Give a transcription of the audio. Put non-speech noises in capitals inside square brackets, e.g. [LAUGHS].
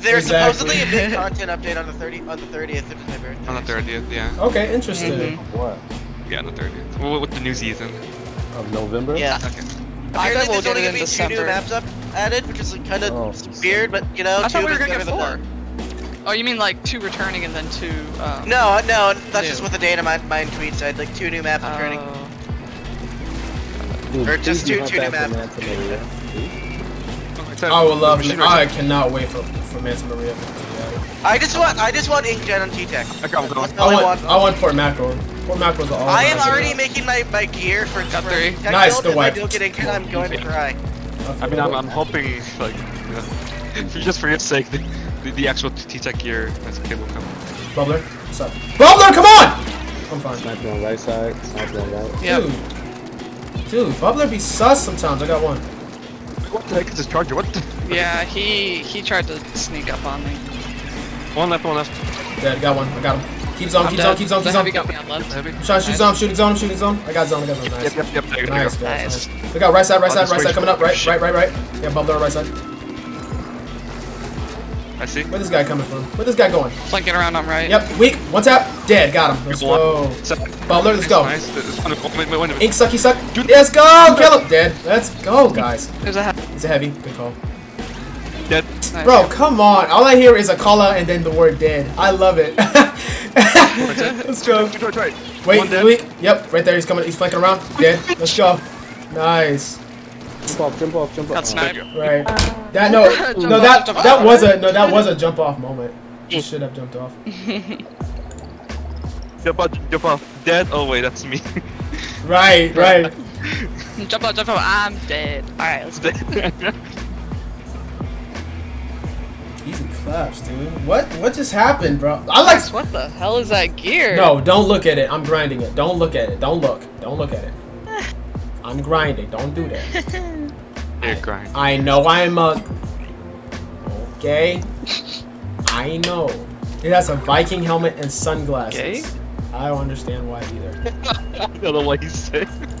There's Exactly. supposedly a big [LAUGHS] content update on the 30 on the 30th, which is my birthday. On the 30th, yeah. Okay, interesting. Mhm. What? Yeah, on the 30th. Well, with the new season. Of November? Yeah. Okay. I bet Apparently, we'll there's get only it gonna in be two new maps up added, which is like, kind of Oh. weird, but you know, I two thought we were is gonna better get than four. Oh, you mean like two returning and then two? Um, No, no, that's New. just what the data mine, mine tweet said. Like two new maps returning. Oh. Dude, Or just two- two new maps. [LAUGHS] back for Manta Maria. I would love. Machine I cannot wait for for Manta Maria. I just want, I just want Inkjet on T-Tech. I got one. That's I I want. want. I want Port Mackerel. Port Mackerel's all. I am already making my, my gear for Got three. T-Tech Nice, build, the if I don't get inkjet, I'm going to cry. I mean, I'm, I'm hoping, like, you [LAUGHS] know, just for your sake, the, the, the actual T-Tech gear as a kid will come. Bubbler. What's up? Bubbler, come on! I'm fine. Sniper on right side, sniper on right. Yep. Dude. Dude, Bubbler be sus sometimes. I got one. What the heck is this charger? What the? Yeah, he he tried to sneak up on me. One left, one left. Dead. Got one. I got him. Keep zone. I'm Keep dead. zone. Keep zone. Keep heavy zone. got me on left. Heavy. I'm trying to shoot zone. Shooting zone. Shooting zone. I got zone. I got zone. Nice. Yep, yep, yep. There you go, there you Nice, go. guys. Nice. Nice. Look out, right side, right Oh, side, right side, coming up, right, right, right, right. Yeah, Bubbler on right side. I see. Where this guy coming from? Where this guy going? Flanking around on right. Yep, weak. One tap. Dead. Got him. Let's go. Bubbler, let's go. Nice. Ink sucky suck. Let's go. Kill him. Dead. Let's go, guys. There's a. He's a heavy. Good call. Dead. Nice. Bro, come on. All I hear is a caller and then the word dead. I love it. [LAUGHS] Let's go. Wait, weak. Yep, right there. He's coming. He's flanking around. Dead. Let's go. Nice. Jump off, jump off, jump off. Got off. sniped. Right. Uh, that no, [LAUGHS] Jump no off, that off. that was a no that was a jump off moment. You mm. should have jumped off. [LAUGHS] Jump off, jump off. Dead. Oh wait, that's me. [LAUGHS] Right, right. Jump off, jump off. I'm dead. All right, let's go. Easy claps, dude. What what just happened, bro? I like. What the hell is that gear? No, don't look at it. I'm grinding it. Don't look at it. Don't look. Don't look at it. I'm grinding. Don't do that. [LAUGHS] Here, grind. I know I'm a. Okay. I know. It has a Viking helmet and sunglasses. Okay. I don't understand why either. [LAUGHS] I don't know what he's saying.